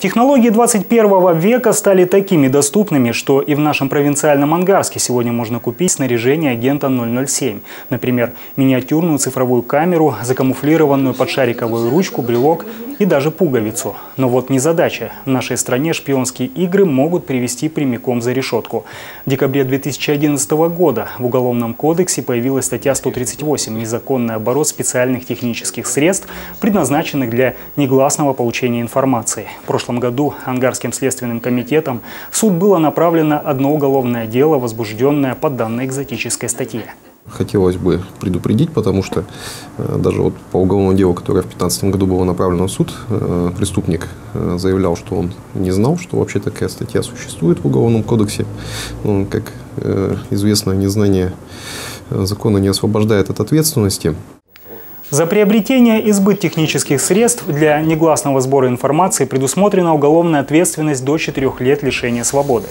Технологии 21 века стали такими доступными, что и в нашем провинциальном Ангарске сегодня можно купить снаряжение агента 007. Например, миниатюрную цифровую камеру, закамуфлированную под шариковую ручку, брелок и даже пуговицу. Но вот не задача. В нашей стране шпионские игры могут привести прямиком за решетку. В декабре 2011 года в Уголовном кодексе появилась статья 138 «Незаконный оборот специальных технических средств, предназначенных для негласного получения информации». В прошлом прошлом году Ангарским следственным комитетом в суд было направлено одно уголовное дело, возбужденное по данной экзотической статье. Хотелось бы предупредить, потому что э, даже вот по уголовному делу, которое в 2015 году было направлено в суд, э, преступник э, заявлял, что он не знал, что вообще такая статья существует в Уголовном кодексе. Но, как известно, незнание закона не освобождает от ответственности. За приобретение и сбыт технических средств для негласного сбора информации предусмотрена уголовная ответственность до 4 лет лишения свободы.